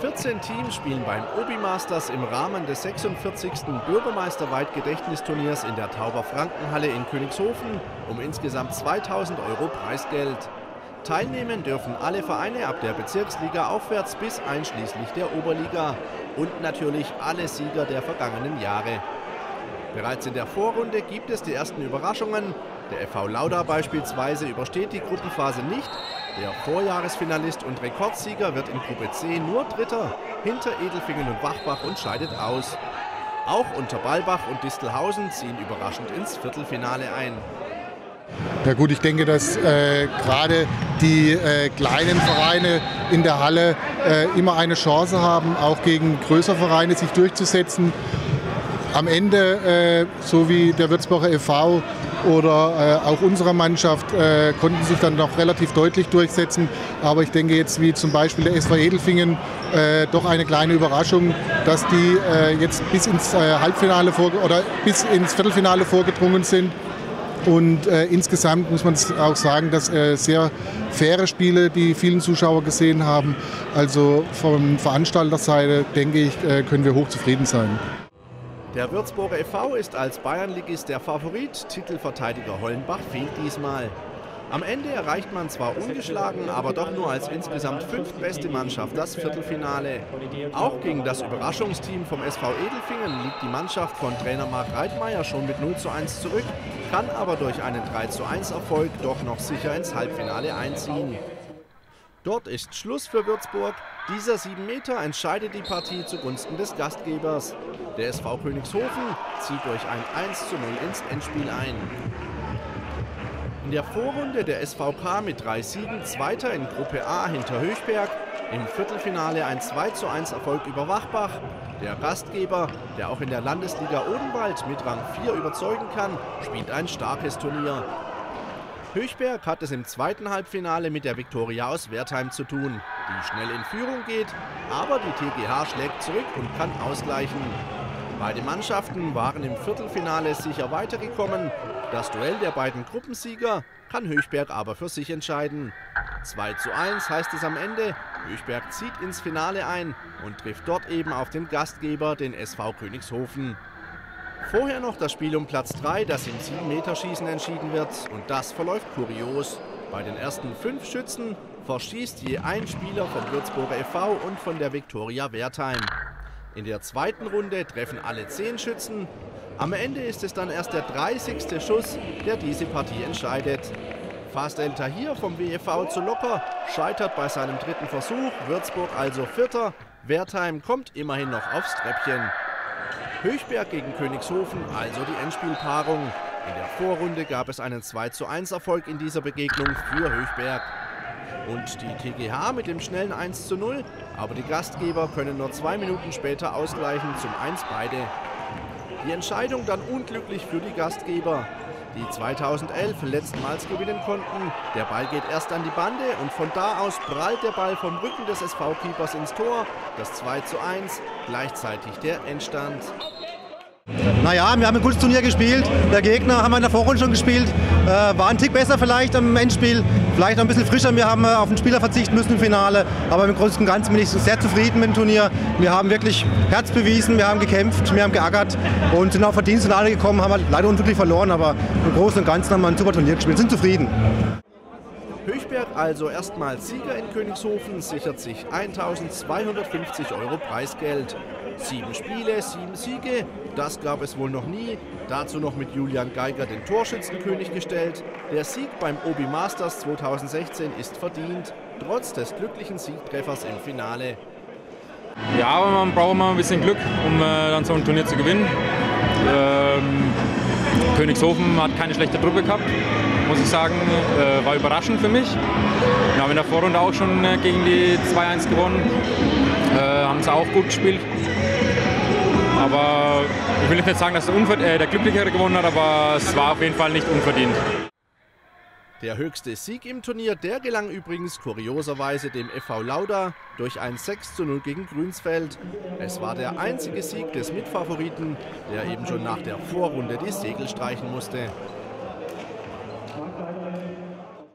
14 Teams spielen beim Obi Masters im Rahmen des 46. Bürgermeisterweit Gedächtnisturniers in der Tauber Frankenhalle in Königshofen um insgesamt 2000 Euro Preisgeld. Teilnehmen dürfen alle Vereine ab der Bezirksliga aufwärts bis einschließlich der Oberliga und natürlich alle Sieger der vergangenen Jahre. Bereits in der Vorrunde gibt es die ersten Überraschungen. Der FV Lauda beispielsweise übersteht die Gruppenphase nicht der Vorjahresfinalist und Rekordsieger wird in Gruppe C nur Dritter hinter Edelfingen und Wachbach und scheidet aus. Auch unter Balbach und Distelhausen ziehen überraschend ins Viertelfinale ein. Ja gut, ich denke, dass äh, gerade die äh, kleinen Vereine in der Halle äh, immer eine Chance haben, auch gegen größere Vereine sich durchzusetzen. Am Ende, äh, so wie der Würzburger e.V., oder äh, auch unsere Mannschaft äh, konnten sich dann noch relativ deutlich durchsetzen. Aber ich denke jetzt wie zum Beispiel der SV Edelfingen äh, doch eine kleine Überraschung, dass die äh, jetzt bis ins äh, Halbfinale oder bis ins Viertelfinale vorgedrungen sind. Und äh, insgesamt muss man auch sagen, dass äh, sehr faire Spiele die vielen Zuschauer gesehen haben. Also von Veranstalterseite denke ich, äh, können wir hochzufrieden sein. Der Würzburger e.V. ist als Bayernligist der Favorit, Titelverteidiger Hollenbach fehlt diesmal. Am Ende erreicht man zwar ungeschlagen, aber doch nur als insgesamt fünftbeste Mannschaft das Viertelfinale. Auch gegen das Überraschungsteam vom SV Edelfingen liegt die Mannschaft von Trainer Marc Reitmeier schon mit 0 zu 1 zurück, kann aber durch einen 3 zu 1 Erfolg doch noch sicher ins Halbfinale einziehen. Dort ist Schluss für Würzburg. Dieser 7 Meter entscheidet die Partie zugunsten des Gastgebers. Der SV Königshofen zieht durch ein 1 zu 0 ins Endspiel ein. In der Vorrunde der SVK mit drei Siegen Zweiter in Gruppe A hinter Höchberg. Im Viertelfinale ein 2 zu 1 Erfolg über Wachbach. Der Gastgeber, der auch in der Landesliga Odenwald mit Rang 4 überzeugen kann, spielt ein starkes Turnier. Höchberg hat es im zweiten Halbfinale mit der Viktoria aus Wertheim zu tun, die schnell in Führung geht, aber die TGH schlägt zurück und kann ausgleichen. Beide Mannschaften waren im Viertelfinale sicher weitergekommen. Das Duell der beiden Gruppensieger kann Höchberg aber für sich entscheiden. 2 zu 1 heißt es am Ende. Höchberg zieht ins Finale ein und trifft dort eben auf den Gastgeber, den SV Königshofen. Vorher noch das Spiel um Platz 3, das im 7-Meter-Schießen entschieden wird. Und das verläuft kurios. Bei den ersten fünf Schützen verschießt je ein Spieler vom Würzburger e.V. und von der Viktoria Wertheim. In der zweiten Runde treffen alle zehn Schützen. Am Ende ist es dann erst der 30. Schuss, der diese Partie entscheidet. Fast El Tahir vom WEV zu locker, scheitert bei seinem dritten Versuch, Würzburg also Vierter. Wertheim kommt immerhin noch aufs Treppchen. Höchberg gegen Königshofen, also die Endspielpaarung. In der Vorrunde gab es einen 2:1 Erfolg in dieser Begegnung für Höchberg. Und die TGH mit dem schnellen 1:0, aber die Gastgeber können nur zwei Minuten später ausgleichen zum 1 beide. Die Entscheidung dann unglücklich für die Gastgeber die 2011 letztmals gewinnen konnten. Der Ball geht erst an die Bande und von da aus prallt der Ball vom Rücken des SV-Keepers ins Tor. Das 2 zu 1, gleichzeitig der Endstand. Naja, wir haben ein gutes Turnier gespielt. Der Gegner haben wir in der Vorrunde schon gespielt. Äh, war ein Tick besser vielleicht am Endspiel. Vielleicht noch ein bisschen frischer. Wir haben äh, auf den Spieler verzichten müssen im Finale. Aber im Großen und Ganzen bin ich sehr zufrieden mit dem Turnier. Wir haben wirklich Herz bewiesen, wir haben gekämpft, wir haben geackert und sind auch verdient ins Finale gekommen. Haben wir leider unglücklich verloren, aber im Großen und Ganzen haben wir ein super Turnier gespielt. Sind zufrieden. Also erstmal Sieger in Königshofen, sichert sich 1250 Euro Preisgeld. Sieben Spiele, sieben Siege, das gab es wohl noch nie. Dazu noch mit Julian Geiger den Torschützenkönig gestellt. Der Sieg beim Obi Masters 2016 ist verdient, trotz des glücklichen Siegtreffers im Finale. Ja, aber man braucht mal ein bisschen Glück, um äh, dann so ein Turnier zu gewinnen. Ähm, Königshofen hat keine schlechte Truppe gehabt, muss ich sagen. Äh, war überraschend für mich. Wir haben in der Vorrunde auch schon äh, gegen die 2-1 gewonnen. Äh, haben sie auch gut gespielt. Aber ich will nicht sagen, dass der, äh, der Glücklichere gewonnen hat, aber es war auf jeden Fall nicht unverdient. Der höchste Sieg im Turnier, der gelang übrigens kurioserweise dem FV Lauda durch ein 6 zu 0 gegen Grünsfeld. Es war der einzige Sieg des Mitfavoriten, der eben schon nach der Vorrunde die Segel streichen musste.